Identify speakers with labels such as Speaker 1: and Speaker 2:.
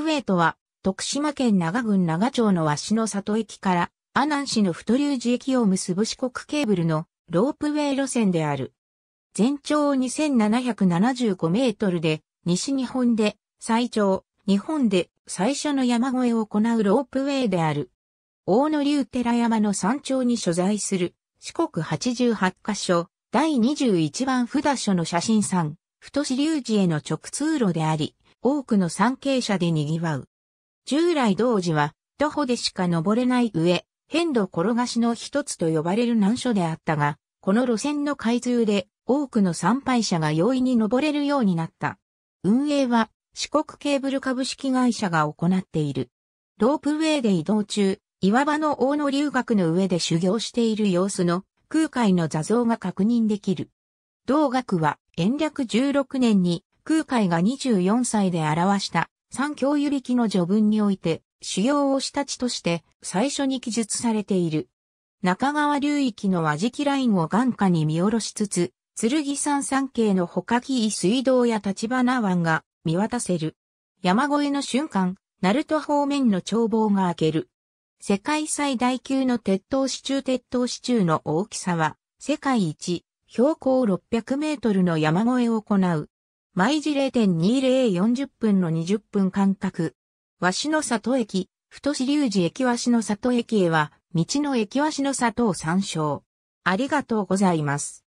Speaker 1: ウェイとは、徳島県長郡長町の鷲の里駅から阿南市の太流寺駅を結ぶ四国ケーブルのロープウェイ路線である。全長2775メートルで、西日本で最長、日本で最初の山越えを行うロープウェイである。大野竜寺山の山頂に所在する四国88カ所第21番札所の写真山、太志隆寺への直通路であり、多くの参詣者で賑わう。従来道寺は徒歩でしか登れない上、変路転がしの一つと呼ばれる難所であったが、この路線の開通で多くの参拝者が容易に登れるようになった。運営は四国ケーブル株式会社が行っている。ロープウェイで移動中、岩場の大野留学の上で修行している様子の空海の座像が確認できる。同学は延暦16年に空海が24歳で表した三教ゆ力の序文において修行をした地として最初に記述されている。中川流域の和敷ラインを眼下に見下ろしつつ、剣山山系の他きい水道や立花湾が見渡せる。山越えの瞬間、鳴門方面の眺望が開ける。世界最大級の鉄塔支柱鉄塔支柱の大きさは、世界一、標高600メートルの山越えを行う。毎時0.2040分の20分間隔。鷲の里駅、太志隆寺駅鷲の里駅へは、道の駅鷲の里を参照。ありがとうございます。